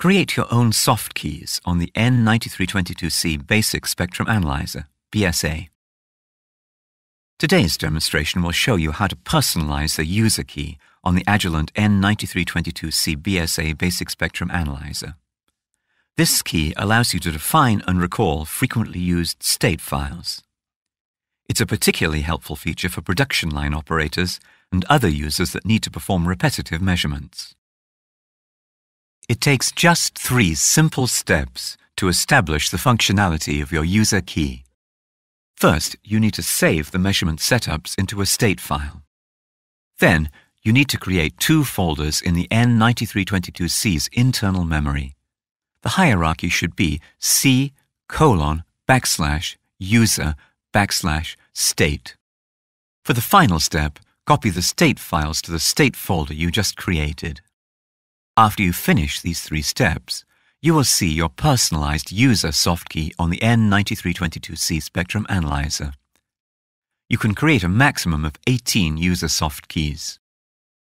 Create your own soft keys on the N9322C Basic Spectrum Analyzer, BSA. Today's demonstration will show you how to personalize the user key on the Agilent N9322C BSA Basic Spectrum Analyzer. This key allows you to define and recall frequently used state files. It's a particularly helpful feature for production line operators and other users that need to perform repetitive measurements. It takes just three simple steps to establish the functionality of your user key. First, you need to save the measurement setups into a state file. Then, you need to create two folders in the N9322C's internal memory. The hierarchy should be C colon backslash user backslash state. For the final step, copy the state files to the state folder you just created. After you finish these three steps, you will see your personalized user soft key on the N9322C Spectrum Analyzer. You can create a maximum of 18 user soft keys.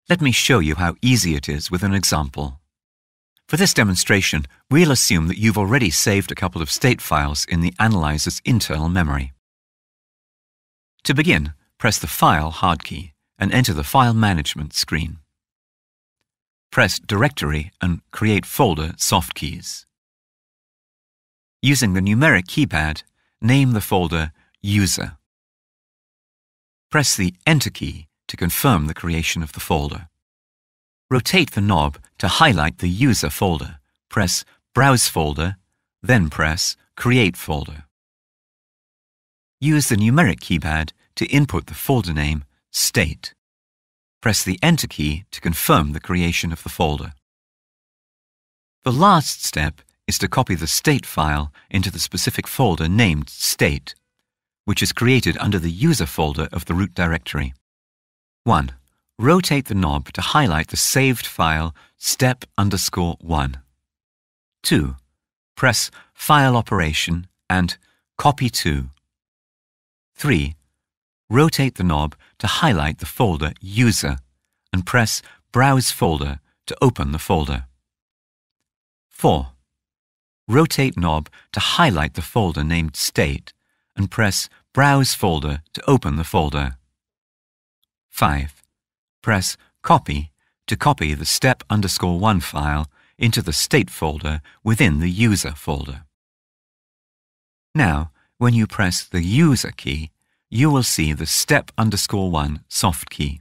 Let me show you how easy it is with an example. For this demonstration, we'll assume that you've already saved a couple of state files in the analyzer's internal memory. To begin, press the File hard key and enter the File Management screen press Directory and Create Folder soft keys. Using the numeric keypad, name the folder User. Press the Enter key to confirm the creation of the folder. Rotate the knob to highlight the User folder. Press Browse Folder, then press Create Folder. Use the numeric keypad to input the folder name State. Press the Enter key to confirm the creation of the folder. The last step is to copy the state file into the specific folder named state, which is created under the user folder of the root directory. 1. Rotate the knob to highlight the saved file step underscore 1. 2. Press File Operation and Copy to. 3 rotate the knob to highlight the folder User and press Browse Folder to open the folder. 4. Rotate knob to highlight the folder named State and press Browse Folder to open the folder. 5. Press Copy to copy the step underscore 1 file into the State folder within the User folder. Now, when you press the User key, you will see the step underscore 1 soft key.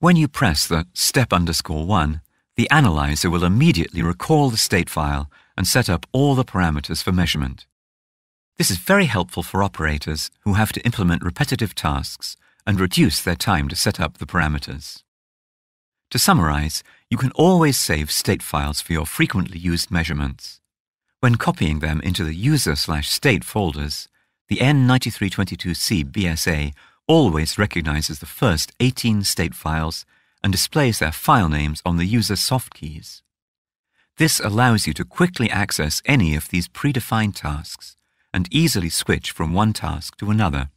When you press the step underscore 1, the analyzer will immediately recall the state file and set up all the parameters for measurement. This is very helpful for operators who have to implement repetitive tasks and reduce their time to set up the parameters. To summarize, you can always save state files for your frequently used measurements. When copying them into the user slash state folders, the N9322C BSA always recognizes the first 18 state files and displays their file names on the user's soft keys. This allows you to quickly access any of these predefined tasks and easily switch from one task to another.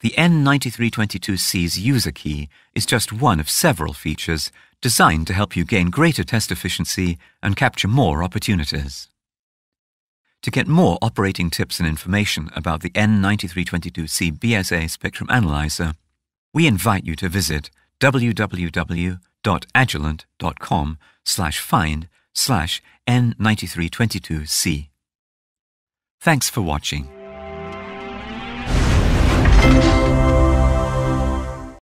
The N9322C's user key is just one of several features designed to help you gain greater test efficiency and capture more opportunities. To get more operating tips and information about the N9322C BSA Spectrum Analyzer, we invite you to visit www.agilent.com slash find slash N9322C. Thanks for watching.